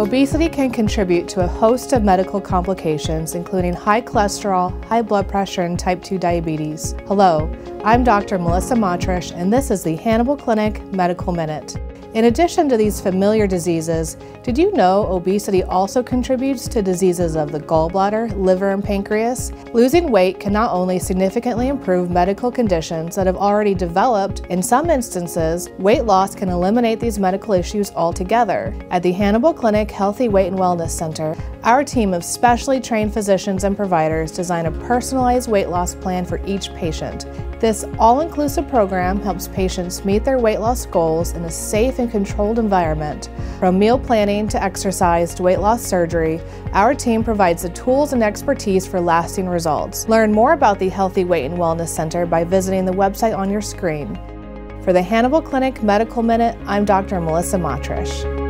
Obesity can contribute to a host of medical complications, including high cholesterol, high blood pressure, and type 2 diabetes. Hello, I'm Dr. Melissa Matrisch, and this is the Hannibal Clinic Medical Minute. In addition to these familiar diseases, did you know obesity also contributes to diseases of the gallbladder, liver, and pancreas? Losing weight can not only significantly improve medical conditions that have already developed, in some instances, weight loss can eliminate these medical issues altogether. At the Hannibal Clinic Healthy Weight and Wellness Center, our team of specially trained physicians and providers design a personalized weight loss plan for each patient. This all inclusive program helps patients meet their weight loss goals in a safe and controlled environment. From meal planning to exercise to weight loss surgery, our team provides the tools and expertise for lasting results. Learn more about the Healthy Weight and Wellness Center by visiting the website on your screen. For the Hannibal Clinic Medical Minute, I'm Dr. Melissa Matrisch.